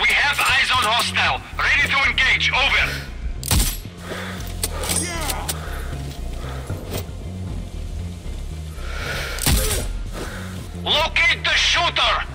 we have eyes on hostile. Ready to engage. Over. Locate the shooter!